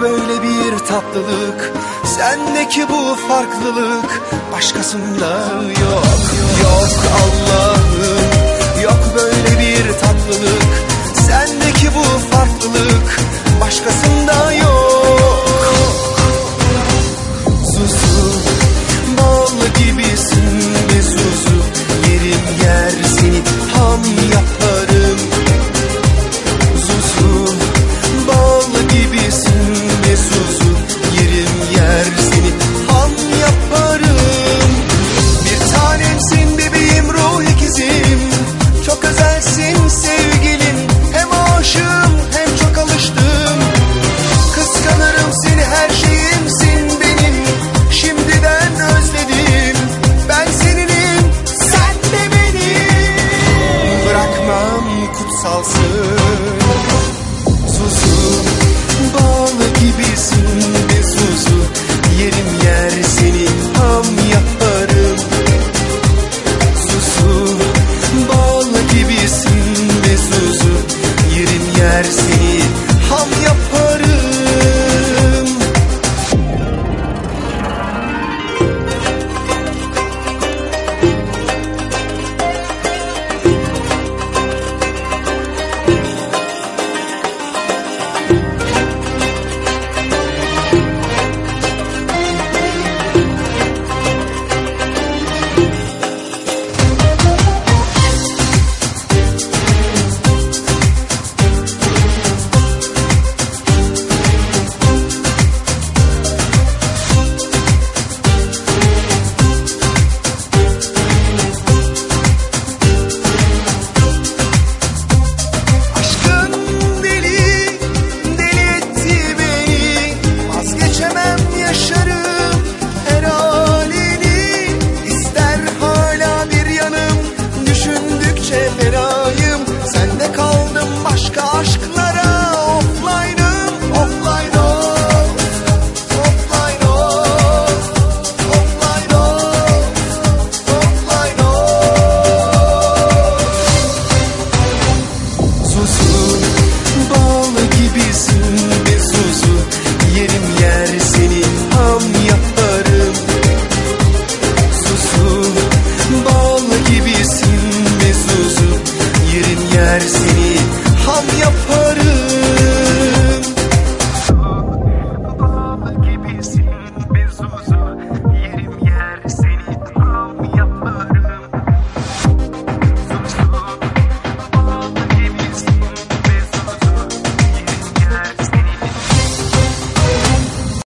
böyle bir tatlılık. Sendeki bu farklılık başkasında yok. Yok. kutsalsın. Susun bal gibisin. چه برای put hari